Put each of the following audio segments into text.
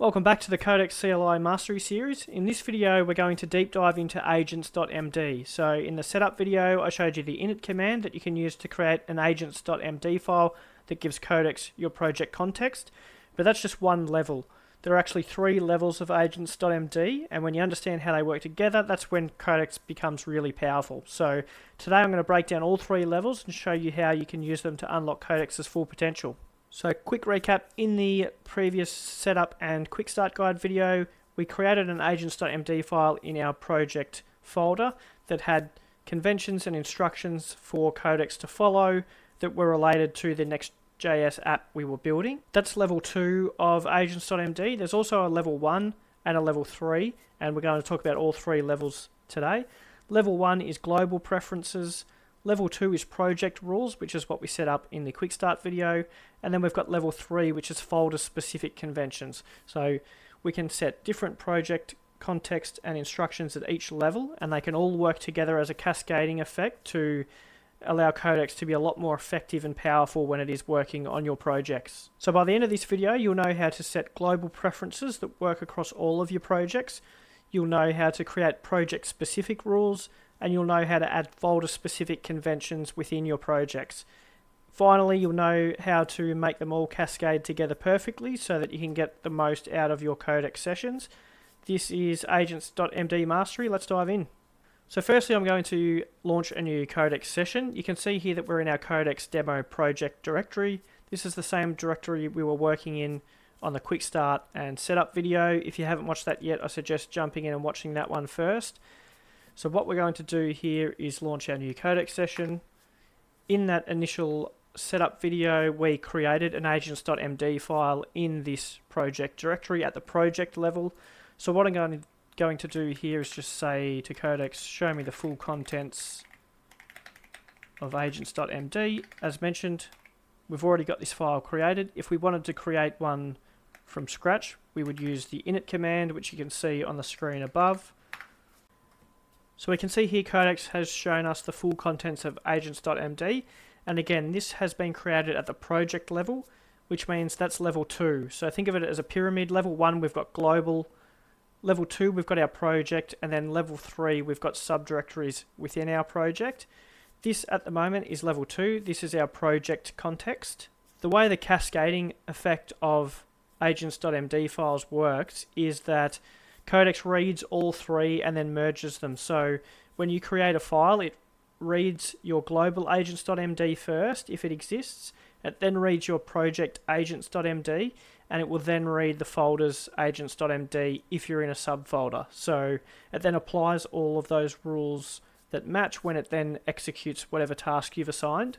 Welcome back to the Codex CLI Mastery Series. In this video we're going to deep dive into agents.md. So in the setup video I showed you the init command that you can use to create an agents.md file that gives Codex your project context, but that's just one level. There are actually three levels of agents.md and when you understand how they work together that's when Codex becomes really powerful. So today I'm going to break down all three levels and show you how you can use them to unlock Codex's full potential. So quick recap, in the previous setup and quick start guide video, we created an agents.md file in our project folder that had conventions and instructions for Codex to follow that were related to the Next.js app we were building. That's level 2 of agents.md. There's also a level 1 and a level 3, and we're going to talk about all three levels today. Level 1 is global preferences, Level 2 is project rules, which is what we set up in the quick start video. And then we've got level 3, which is folder specific conventions. So we can set different project context and instructions at each level, and they can all work together as a cascading effect to allow Codex to be a lot more effective and powerful when it is working on your projects. So by the end of this video, you'll know how to set global preferences that work across all of your projects. You'll know how to create project specific rules, and you'll know how to add folder specific conventions within your projects. Finally, you'll know how to make them all cascade together perfectly so that you can get the most out of your Codex sessions. This is agents.md mastery. Let's dive in. So firstly, I'm going to launch a new Codex session. You can see here that we're in our Codex demo project directory. This is the same directory we were working in on the quick start and setup video. If you haven't watched that yet, I suggest jumping in and watching that one first. So what we're going to do here is launch our new Codex session. In that initial setup video, we created an agents.md file in this project directory at the project level. So what I'm going to, going to do here is just say to Codex, show me the full contents of agents.md. As mentioned, we've already got this file created. If we wanted to create one from scratch, we would use the init command, which you can see on the screen above. So we can see here Codex has shown us the full contents of agents.md and again this has been created at the project level which means that's level 2. So think of it as a pyramid. Level 1 we've got global, level 2 we've got our project and then level 3 we've got subdirectories within our project. This at the moment is level 2. This is our project context. The way the cascading effect of agents.md files works is that Codex reads all three and then merges them. So when you create a file, it reads your global agents.md first, if it exists. It then reads your project agents.md, and it will then read the folders agents.md if you're in a subfolder. So it then applies all of those rules that match when it then executes whatever task you've assigned.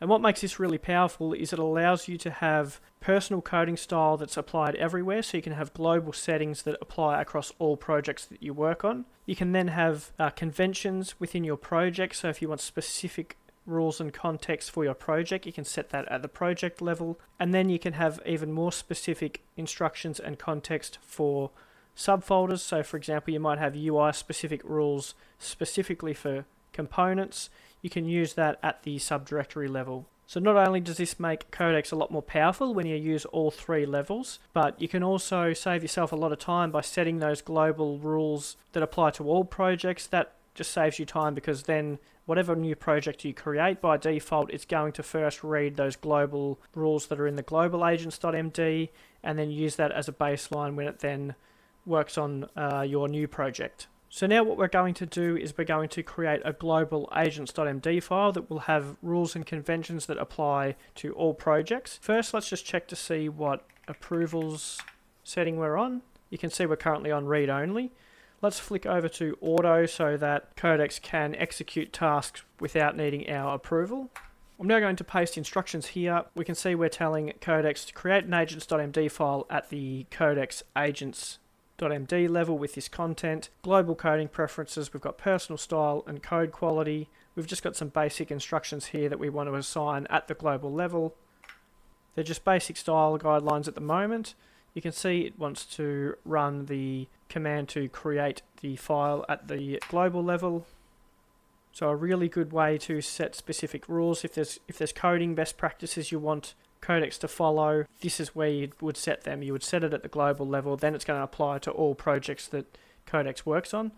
And what makes this really powerful is it allows you to have personal coding style that's applied everywhere, so you can have global settings that apply across all projects that you work on. You can then have uh, conventions within your project, so if you want specific rules and context for your project, you can set that at the project level. And then you can have even more specific instructions and context for subfolders. So for example, you might have UI specific rules specifically for components you can use that at the subdirectory level. So not only does this make Codex a lot more powerful when you use all three levels, but you can also save yourself a lot of time by setting those global rules that apply to all projects. That just saves you time because then whatever new project you create by default it's going to first read those global rules that are in the global agents.md and then use that as a baseline when it then works on uh, your new project. So now what we're going to do is we're going to create a global agents.md file that will have rules and conventions that apply to all projects. First, let's just check to see what approvals setting we're on. You can see we're currently on read only. Let's flick over to auto so that Codex can execute tasks without needing our approval. I'm now going to paste instructions here. We can see we're telling Codex to create an agents.md file at the Codex agents .md level with this content. Global coding preferences, we've got personal style and code quality. We've just got some basic instructions here that we want to assign at the global level. They're just basic style guidelines at the moment. You can see it wants to run the command to create the file at the global level. So a really good way to set specific rules. If there's if there's coding best practices you want Codex to follow, this is where you would set them. You would set it at the global level, then it's going to apply to all projects that Codex works on.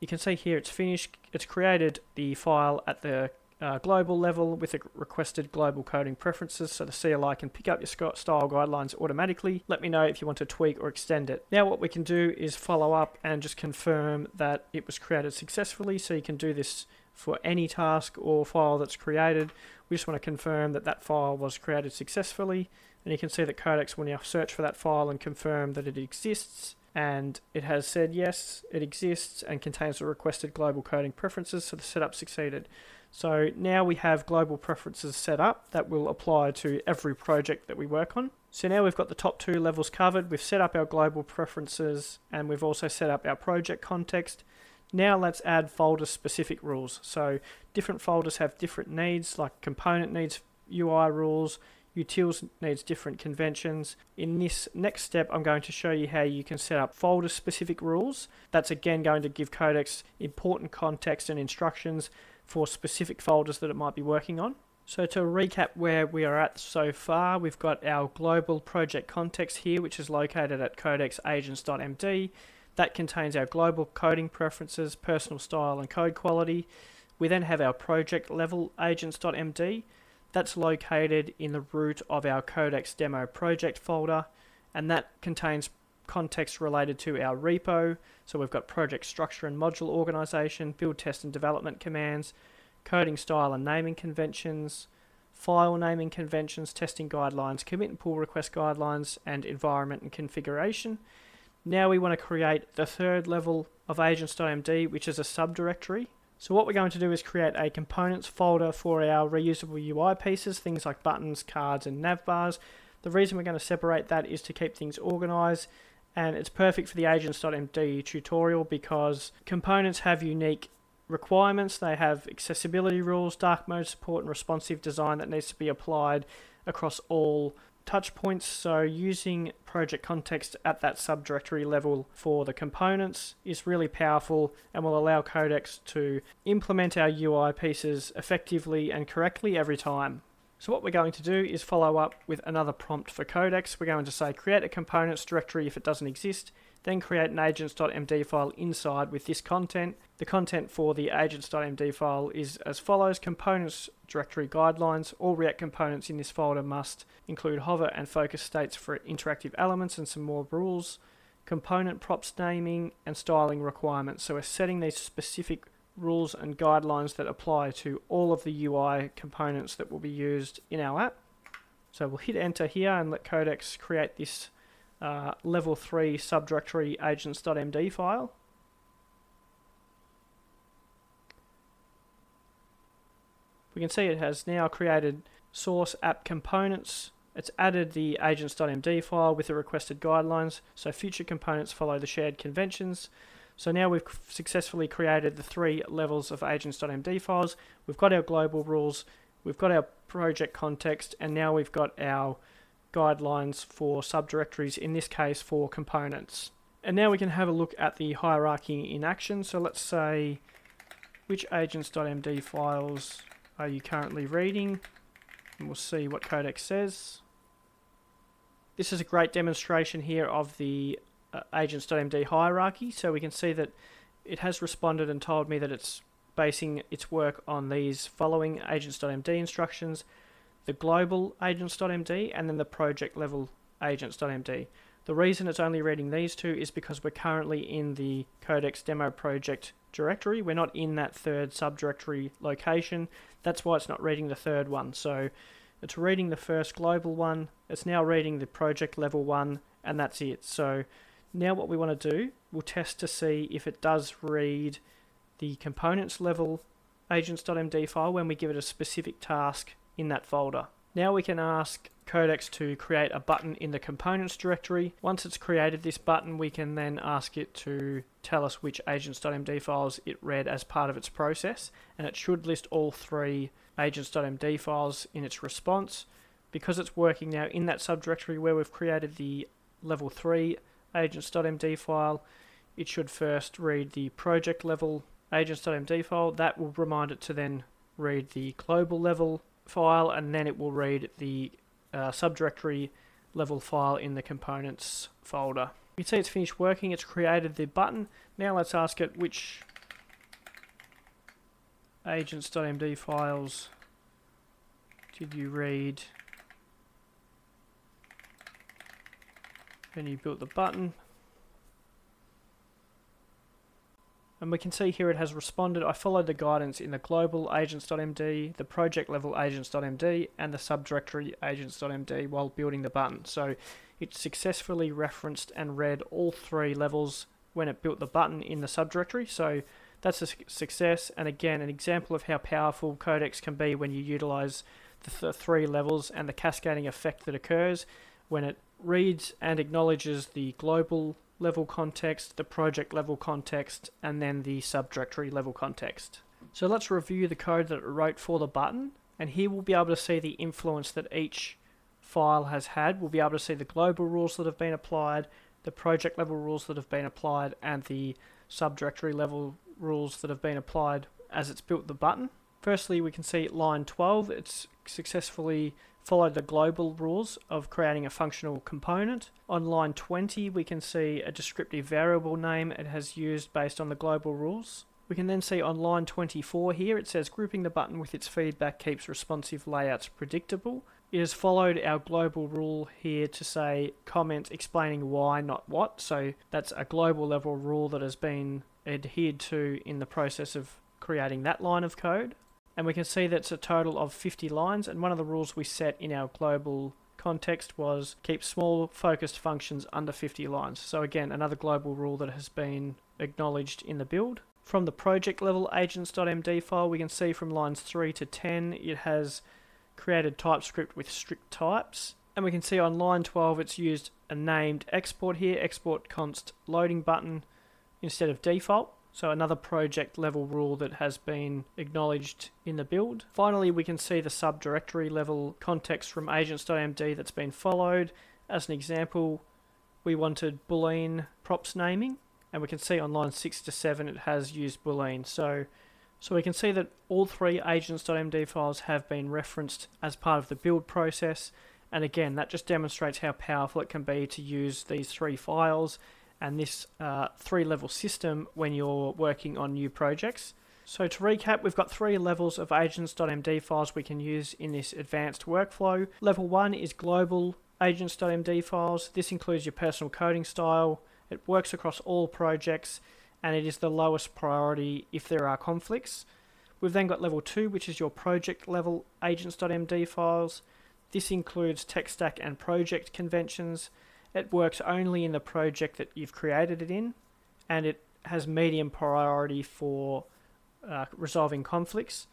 You can see here it's finished, it's created the file at the uh, global level with the requested global coding preferences so the CLI can pick up your style guidelines automatically. Let me know if you want to tweak or extend it. Now what we can do is follow up and just confirm that it was created successfully so you can do this for any task or file that's created. We just want to confirm that that file was created successfully and you can see that Codex will now search for that file and confirm that it exists and it has said yes, it exists and contains the requested global coding preferences, so the setup succeeded. So now we have global preferences set up that will apply to every project that we work on. So now we've got the top two levels covered, we've set up our global preferences and we've also set up our project context. Now let's add folder specific rules. So different folders have different needs, like component needs UI rules, utils needs different conventions. In this next step, I'm going to show you how you can set up folder specific rules. That's again going to give Codex important context and instructions for specific folders that it might be working on. So to recap where we are at so far, we've got our global project context here, which is located at codexagents.md. That contains our global coding preferences, personal style and code quality. We then have our project level agents.md. That's located in the root of our Codex demo project folder, and that contains context related to our repo. So we've got project structure and module organization, build, test, and development commands, coding style and naming conventions, file naming conventions, testing guidelines, commit and pull request guidelines, and environment and configuration. Now we want to create the third level of agents.md, which is a subdirectory. So what we're going to do is create a components folder for our reusable UI pieces, things like buttons, cards, and navbars. The reason we're going to separate that is to keep things organized and it's perfect for the agents.md tutorial because components have unique requirements. They have accessibility rules, dark mode support, and responsive design that needs to be applied across all touch points. So using project context at that subdirectory level for the components is really powerful and will allow Codex to implement our UI pieces effectively and correctly every time. So what we're going to do is follow up with another prompt for Codex. We're going to say create a components directory if it doesn't exist, then create an agents.md file inside with this content. The content for the agents.md file is as follows, components directory guidelines. All React components in this folder must include hover and focus states for interactive elements and some more rules, component props naming and styling requirements. So we're setting these specific rules and guidelines that apply to all of the UI components that will be used in our app. So we'll hit enter here and let Codex create this uh, level 3 subdirectory agents.md file. We can see it has now created source app components. It's added the agents.md file with the requested guidelines, so future components follow the shared conventions. So now we've successfully created the three levels of agents.md files. We've got our global rules, we've got our project context, and now we've got our guidelines for subdirectories, in this case for components. And now we can have a look at the hierarchy in action. So let's say which agents.md files are you currently reading? And we'll see what Codex says. This is a great demonstration here of the uh, agents.md hierarchy. So we can see that it has responded and told me that it's basing its work on these following agents.md instructions, the global agents.md and then the project level agents.md. The reason it's only reading these two is because we're currently in the Codex demo project directory. We're not in that third subdirectory location. That's why it's not reading the third one. So it's reading the first global one. It's now reading the project level one and that's it. So now what we want to do, we'll test to see if it does read the components level agents.md file when we give it a specific task in that folder. Now we can ask Codex to create a button in the components directory. Once it's created this button, we can then ask it to tell us which agents.md files it read as part of its process, and it should list all three agents.md files in its response. Because it's working now in that subdirectory where we've created the level 3 agents.md file, it should first read the project level agents.md file. That will remind it to then read the global level file and then it will read the uh, subdirectory level file in the components folder. You can see it's finished working, it's created the button. Now let's ask it which agents.md files did you read when you built the button. And we can see here it has responded. I followed the guidance in the global agents.md, the project level agents.md, and the subdirectory agents.md while building the button. So it successfully referenced and read all three levels when it built the button in the subdirectory. So that's a success. And again, an example of how powerful Codex can be when you utilize the th three levels and the cascading effect that occurs when it reads and acknowledges the global level context, the project level context, and then the subdirectory level context. So let's review the code that it wrote for the button, and here we'll be able to see the influence that each file has had. We'll be able to see the global rules that have been applied, the project level rules that have been applied, and the subdirectory level rules that have been applied as it's built the button. Firstly, we can see line 12, it's successfully followed the global rules of creating a functional component. On line 20, we can see a descriptive variable name it has used based on the global rules. We can then see on line 24 here, it says grouping the button with its feedback keeps responsive layouts predictable. It has followed our global rule here to say comment explaining why, not what. So that's a global level rule that has been adhered to in the process of creating that line of code and we can see that it's a total of 50 lines and one of the rules we set in our global context was keep small focused functions under 50 lines. So again, another global rule that has been acknowledged in the build. From the project level agents.md file, we can see from lines 3 to 10, it has created TypeScript with strict types. And we can see on line 12, it's used a named export here, export const loading button instead of default. So another project level rule that has been acknowledged in the build. Finally, we can see the subdirectory level context from agents.md that's been followed. As an example, we wanted boolean props naming, and we can see on line 6 to 7 it has used boolean. So, so we can see that all three agents.md files have been referenced as part of the build process, and again, that just demonstrates how powerful it can be to use these three files and this uh, three level system when you're working on new projects. So to recap, we've got three levels of agents.md files we can use in this advanced workflow. Level one is global agents.md files. This includes your personal coding style. It works across all projects and it is the lowest priority if there are conflicts. We've then got level two, which is your project level agents.md files. This includes tech stack and project conventions. It works only in the project that you've created it in, and it has medium priority for uh, resolving conflicts.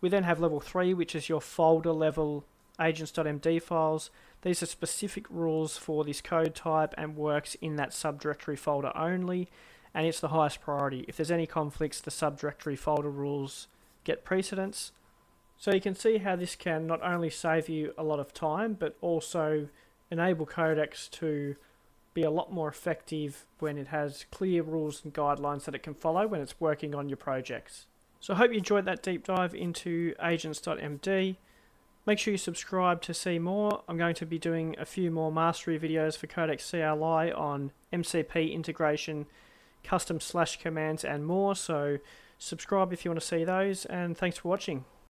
We then have level 3, which is your folder level agents.md files. These are specific rules for this code type and works in that subdirectory folder only, and it's the highest priority. If there's any conflicts, the subdirectory folder rules get precedence. So you can see how this can not only save you a lot of time, but also enable Codex to be a lot more effective when it has clear rules and guidelines that it can follow when it's working on your projects. So I hope you enjoyed that deep dive into agents.md. Make sure you subscribe to see more. I'm going to be doing a few more mastery videos for Codex CLI on MCP integration, custom slash commands and more. So subscribe if you want to see those and thanks for watching.